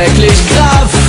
wirklich Kraft.